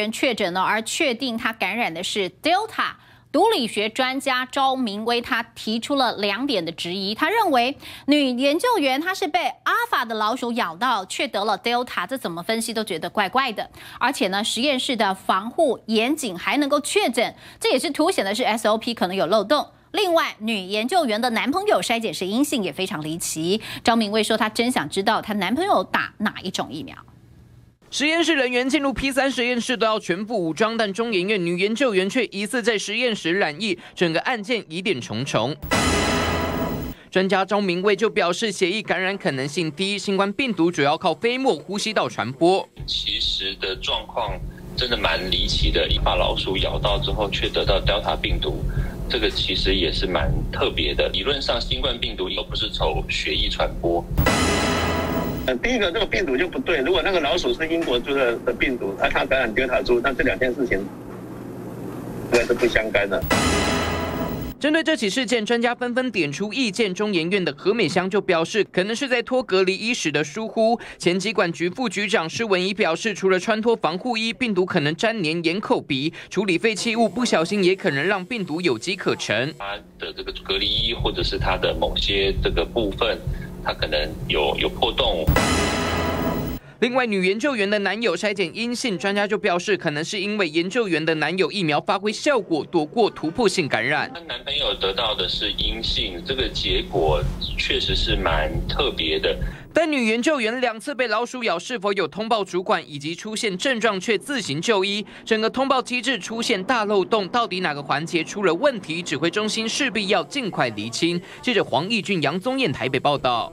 人确诊了，而确定他感染的是 Delta。毒理学专家赵明威他提出了两点的质疑，他认为女研究员她是被阿法的老鼠咬到，却得了 Delta，这怎么分析都觉得怪怪的。而且呢，实验室的防护严谨，还能够确诊，这也是凸显的是 SOP 可能有漏洞。另外，女研究员的男朋友筛检是阴性，也非常离奇。张明威说，他真想知道她男朋友打哪一种疫苗。实验室人员进入 P 三实验室都要全副武装，但中研院女研究员却疑似在实验室染疫，整个案件疑点重重。专家张明卫就表示，血液感染可能性低，新冠病毒主要靠飞沫、呼吸道传播。其实的状况真的蛮离奇的，一把老鼠咬到之后却得到 Delta 病毒，这个其实也是蛮特别的。理论上，新冠病毒又不是从血液传播。第一个，这个病毒就不对。如果那个老鼠是英国猪的的病毒，而它感染德尔塔猪，那这两件事情应该是不相干的。针对这起事件，专家纷纷点出意见。中研院的何美香就表示，可能是在脱隔离衣时的疏忽。前疾管局副局长施文仪表示，除了穿脱防护衣，病毒可能粘连眼、口、鼻，处理废弃物不小心也可能让病毒有机可乘。他的这个隔离衣，或者是他的某些这个部分。它可能有有破洞。另外，女研究员的男友筛检阴性，专家就表示，可能是因为研究员的男友疫苗发挥效果，躲过突破性感染。她男朋友得到的是阴性，这个结果确实是蛮特别的。但女研究员两次被老鼠咬，是否有通报主管，以及出现症状却自行就医，整个通报机制出现大漏洞，到底哪个环节出了问题？指挥中心势必要尽快厘清。记者黄义俊、杨宗燕台北报道。